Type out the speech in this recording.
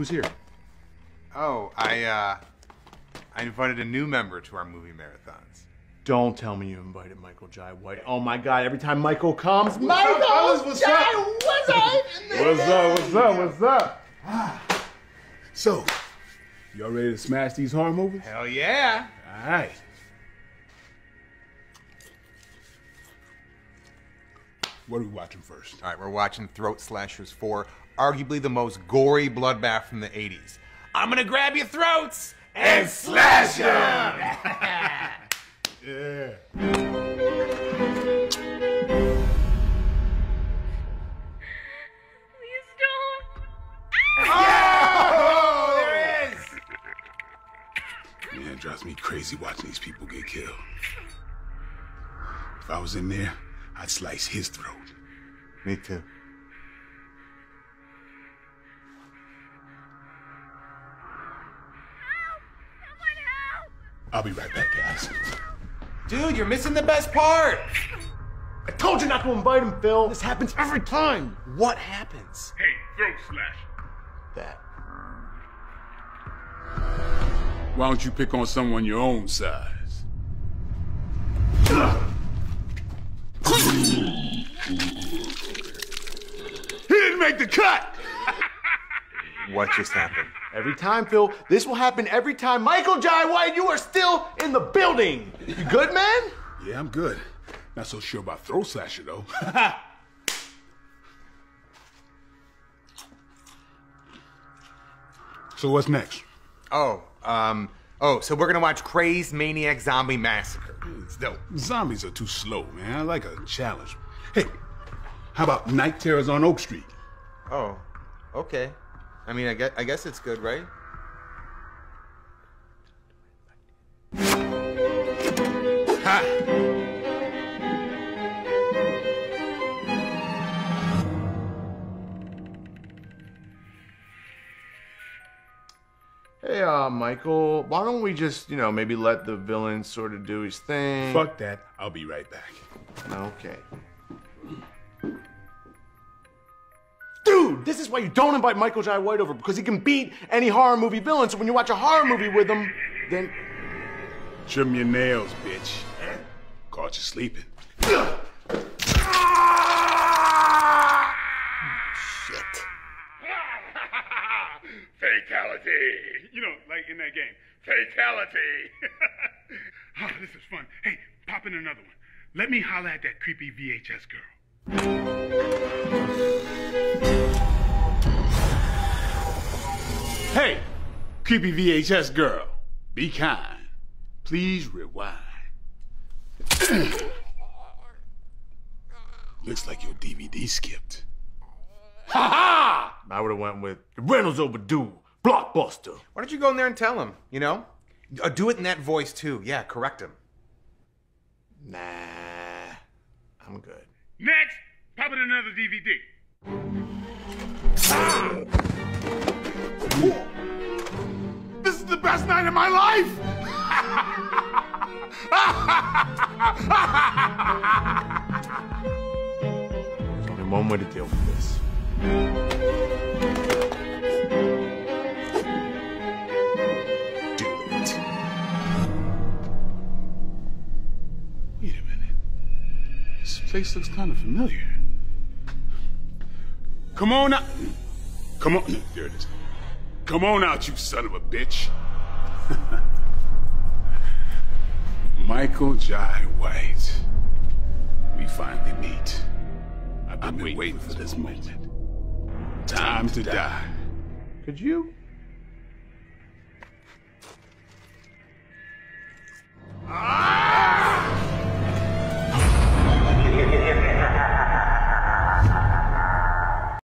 Who's here? Oh, I uh, I invited a new member to our movie marathons. Don't tell me you invited Michael Jai White. Oh my God! Every time Michael comes, Michael fellas? What's Jai, up? what's up? What's up? What's up? What's up? So, y'all ready to smash these horror movies? Hell yeah! All right. What are we watching first? All right, we're watching Throat Slashers 4, arguably the most gory bloodbath from the 80s. I'm gonna grab your throats and slash them! Yeah. Please don't. Oh, there! Man, it drives me crazy watching these people get killed. If I was in there, I'd slice his throat. Me too. I'll be right back, guys. Dude, you're missing the best part! I told you not to invite him, Phil. This happens every time. What happens? Hey, throat slash. That. Why don't you pick on someone your own size? He make the cut! What just happened? Every time, Phil. This will happen every time. Michael Jai White, you are still in the building. You good, man? Yeah, I'm good. Not so sure about throat slasher, though. so what's next? Oh, um, oh, so we're gonna watch Crazed Maniac Zombie Massacre. It's dope. Zombies are too slow, man. I like a challenge. Hey, how about Night Terrors on Oak Street? Oh, okay. I mean, I guess, I guess it's good, right? Ha! Hey, uh, Michael, why don't we just, you know, maybe let the villain sort of do his thing? Fuck that. I'll be right back. Okay. Dude, this is why you don't invite Michael Jai White over because he can beat any horror movie villain. So when you watch a horror movie with him, then Trim your nails, bitch. Caught you sleeping. shit. Fatality. You know, like in that game. Fatality. oh, this is fun. Hey, pop in another one. Let me holler at that creepy VHS girl. Creepy VHS girl. Be kind. Please rewind. Looks like your DVD skipped. Ha ha! I would have went with Reynolds overdue, blockbuster. Why don't you go in there and tell him, you know? Uh, do it in that voice, too. Yeah, correct him. Nah, I'm good. Next, pop in another DVD. This best night of my life! There's only one way to deal with this. Do it. Wait a minute. This place looks kind of familiar. Come on out. Come on. There it is. Come on out, you son of a bitch. Michael Jai White. We finally meet. I've been, waiting, for this moment. Time to die. Could you